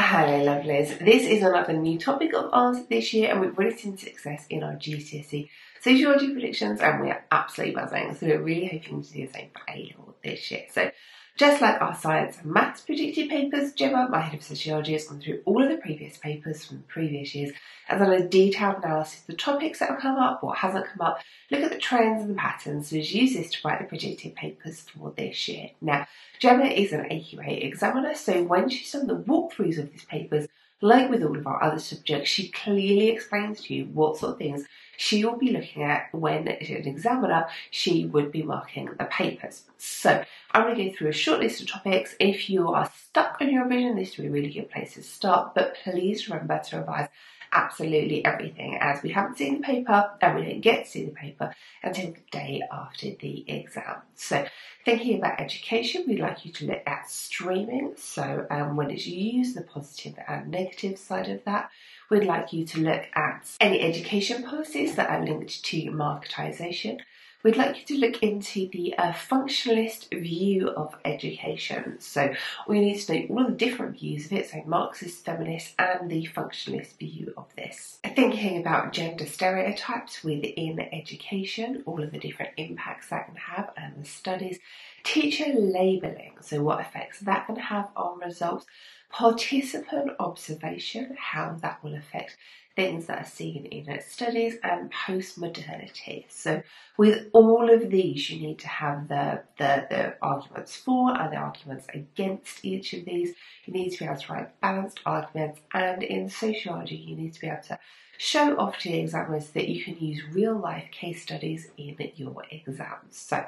Hello lovelies, this is another new topic of ours this year and we've really seen success in our GCSE sociology predictions and we are absolutely buzzing so we're really hoping to do the same for A-level this year. So just like our science and maths predicted papers, Gemma, my head of sociology, has gone through all of the previous papers from previous years and done a detailed analysis of the topics that have come up, what hasn't come up, look at the trends and the patterns, and has used this to write the predicted papers for this year. Now, Gemma is an AQA examiner, so when she's done the walkthroughs of these papers, like with all of our other subjects, she clearly explains to you what sort of things she will be looking at when, an examiner, she would be marking the papers. So I'm going to go through a short list of topics. If you are stuck on your revision, this would be a really good place to start, but please remember to revise absolutely everything as we haven't seen the paper and we don't get to see the paper until the day after the exam. So thinking about education, we'd like you to look at streaming. So um, when it's used, the positive and negative side of that. We'd like you to look at any education policies that are linked to marketisation we'd like you to look into the uh, functionalist view of education. So we need to know all the different views of it, so Marxist, feminist, and the functionalist view of this. Thinking about gender stereotypes within education, all of the different impacts that can have, and the studies. Teacher labelling, so what effects that can have on results participant observation, how that will affect things that are seen in studies and post-modernity. So with all of these, you need to have the, the, the arguments for and the arguments against each of these. You need to be able to write balanced arguments and in sociology, you need to be able to show off to the examiners that you can use real life case studies in your exams. So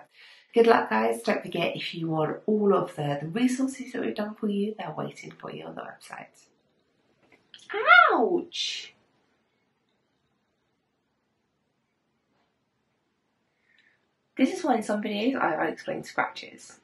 good luck guys. Don't forget if you want all of the, the resources that we've done for you, they're waiting for you on the website. Ouch! This is why in some videos I explain scratches.